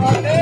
待 て